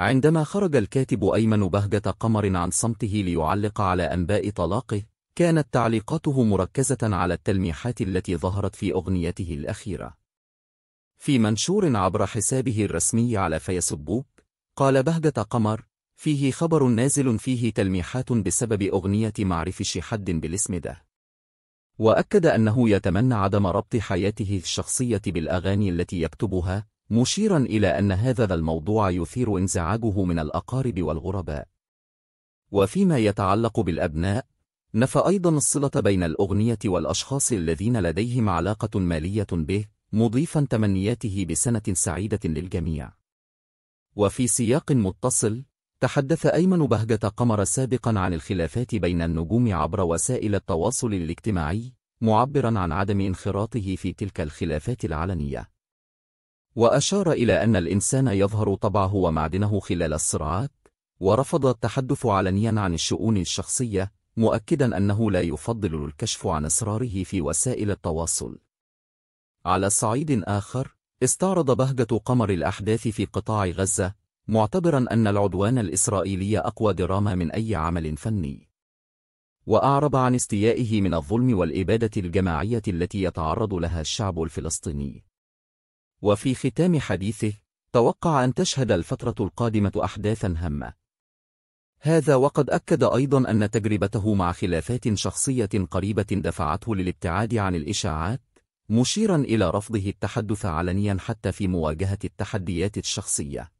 عندما خرج الكاتب أيمن بهجة قمر عن صمته ليعلق على أنباء طلاقه كانت تعليقاته مركزة على التلميحات التي ظهرت في أغنيته الأخيرة. في منشور عبر حسابه الرسمي على فيسبوك قال بهجة قمر فيه خبر نازل فيه تلميحات بسبب أغنية معرف شحد بالاسم ده. وأكد أنه يتمنى عدم ربط حياته الشخصية بالأغاني التي يكتبها مشيرا إلى أن هذا الموضوع يثير انزعاجه من الأقارب والغرباء. وفيما يتعلق بالأبناء نفى أيضا الصلة بين الأغنية والأشخاص الذين لديهم علاقة مالية به مضيفا تمنياته بسنة سعيدة للجميع. وفي سياق متصل تحدث أيمن بهجة قمر سابقا عن الخلافات بين النجوم عبر وسائل التواصل الاجتماعي معبرا عن عدم انخراطه في تلك الخلافات العلنية. وأشار إلى أن الإنسان يظهر طبعه ومعدنه خلال الصراعات ورفض التحدث علنيا عن الشؤون الشخصية مؤكدا أنه لا يفضل الكشف عن أسراره في وسائل التواصل. على صعيد آخر استعرض بهجة قمر الأحداث في قطاع غزة معتبرا أن العدوان الإسرائيلي أقوى دراما من أي عمل فني. وأعرب عن استيائه من الظلم والإبادة الجماعية التي يتعرض لها الشعب الفلسطيني. وفي ختام حديثه توقع أن تشهد الفترة القادمة أحداثا هامة. هذا وقد أكد أيضا أن تجربته مع خلافات شخصية قريبة دفعته للابتعاد عن الإشاعات مشيرا إلى رفضه التحدث علنيا حتى في مواجهة التحديات الشخصية.